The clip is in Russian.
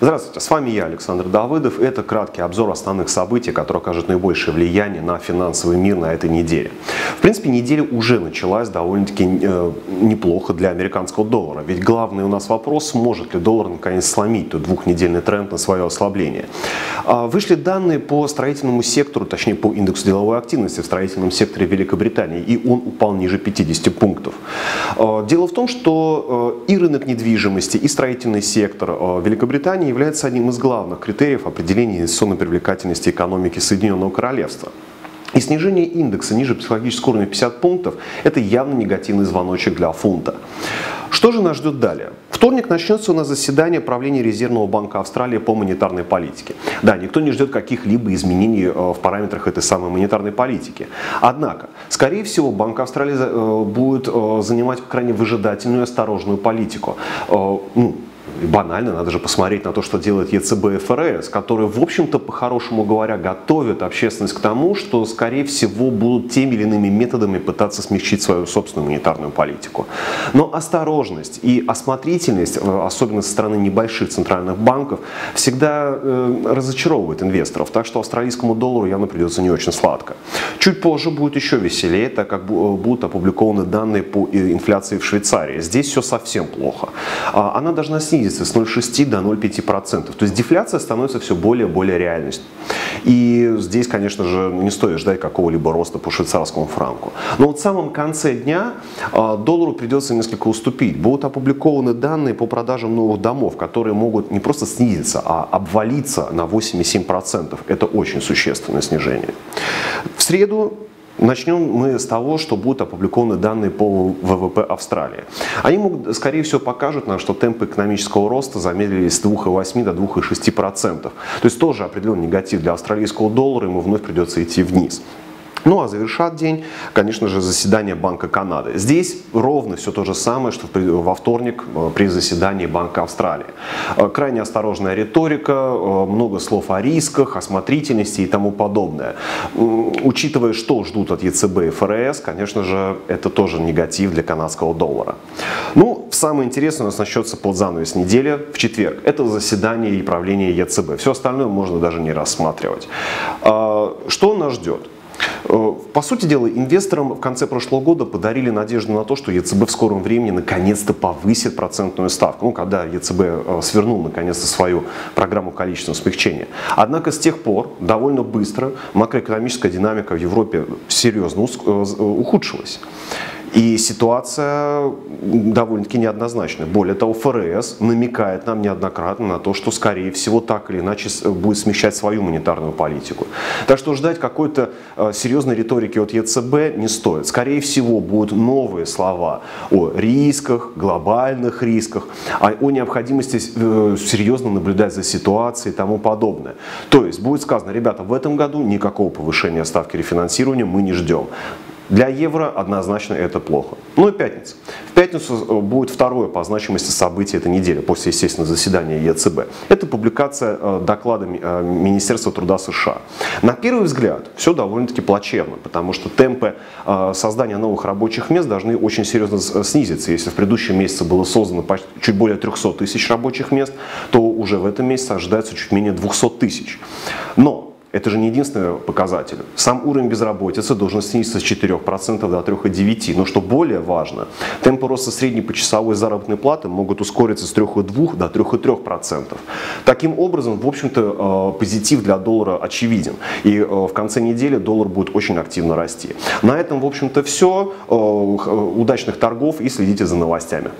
Здравствуйте, с вами я, Александр Давыдов. Это краткий обзор основных событий, которые окажут наибольшее влияние на финансовый мир на этой неделе. В принципе, неделя уже началась довольно-таки э, неплохо для американского доллара. Ведь главный у нас вопрос, сможет ли доллар наконец сломить тот двухнедельный тренд на свое ослабление. А, вышли данные по строительному сектору, точнее по индексу деловой активности в строительном секторе Великобритании, и он упал ниже 50 пунктов. А, дело в том, что э, и рынок недвижимости, и строительный сектор э, Великобритании является одним из главных критериев определения инвестиционной привлекательности экономики Соединенного Королевства. И снижение индекса ниже психологического уровня 50 пунктов – это явно негативный звоночек для фунта. Что же нас ждет далее? Вторник начнется у нас заседание правления Резервного банка Австралии по монетарной политике. Да, никто не ждет каких-либо изменений э, в параметрах этой самой монетарной политики. Однако, скорее всего, Банк Австралии э, будет э, занимать крайне выжидательную и осторожную политику. Ну, банально, надо же посмотреть на то, что делает ЕЦБ ФРС, которые, в общем-то, по-хорошему говоря, готовят общественность к тому, что, скорее всего, будут теми или иными методами пытаться смягчить свою собственную монетарную политику. Но осторожность и осмотрительность, э, особенно со стороны небольших центральных банков, всегда э, разочаровывает инвесторов, так что австралийскому доллару явно придется не очень сладко. Чуть позже будет еще веселее, так как будут опубликованы данные по э, инфляции в Швейцарии. Здесь все совсем плохо. А, она должна снизиться снизится с 0,6 до 0,5%. То есть дефляция становится все более и более реальностью. И здесь, конечно же, не стоит ждать какого-либо роста по швейцарскому франку. Но вот в самом конце дня а, доллару придется несколько уступить. Будут опубликованы данные по продажам новых домов, которые могут не просто снизиться, а обвалиться на 8,7%. Это очень существенное снижение. В среду Начнем мы с того, что будут опубликованы данные по ВВП Австралии. Они, могут, скорее всего, покажут нам, что темпы экономического роста замедлились с 2,8 до 2,6%. То есть тоже определенный негатив для австралийского доллара, ему вновь придется идти вниз. Ну а завершат день, конечно же, заседание Банка Канады. Здесь ровно все то же самое, что во вторник э, при заседании Банка Австралии. Э, крайне осторожная риторика, э, много слов о рисках, осмотрительности и тому подобное. Учитывая, что ждут от ЕЦБ и ФРС, конечно же, это тоже негатив для канадского доллара. Ну, самое интересное у нас начнется под занавес недели в четверг. Это заседание и правление ЕЦБ. Все остальное можно даже не рассматривать. Что нас ждет? Э, по сути дела, инвесторам в конце прошлого года подарили надежду на то, что ЕЦБ в скором времени наконец-то повысит процентную ставку, ну, когда ЕЦБ э, свернул наконец-то свою программу количественного смягчения. Однако с тех пор довольно быстро макроэкономическая динамика в Европе серьезно э, ухудшилась. И ситуация довольно-таки неоднозначная. Более того, ФРС намекает нам неоднократно на то, что, скорее всего, так или иначе будет смещать свою монетарную политику. Так что ждать какой-то э, серьезной риторики от ЕЦБ не стоит. Скорее всего, будут новые слова о рисках, глобальных рисках, о необходимости э, серьезно наблюдать за ситуацией и тому подобное. То есть будет сказано, ребята, в этом году никакого повышения ставки рефинансирования мы не ждем. Для евро однозначно это плохо. Ну и пятница. В пятницу э, будет второе по значимости событие этой недели, после, естественно, заседания ЕЦБ. Это публикация э, доклада э, Министерства труда США. На первый взгляд все довольно-таки плачевно, потому что темпы создания новых рабочих мест должны очень серьезно снизиться. Если в предыдущем месяце было создано чуть более 300 тысяч рабочих мест, то уже в этом месяце ожидается чуть менее 200 тысяч. Но это же не единственный показатель. Сам уровень безработицы должен снизиться с 4% до 3,9%. Но что более важно, темпы роста средней почасовой заработной платы могут ускориться с 3,2% до 3,3%. Таким образом, в общем-то, э, позитив для доллара очевиден. И э, в конце недели доллар будет очень активно расти. На этом, в общем-то, все. Э, удачных торгов и следите за новостями.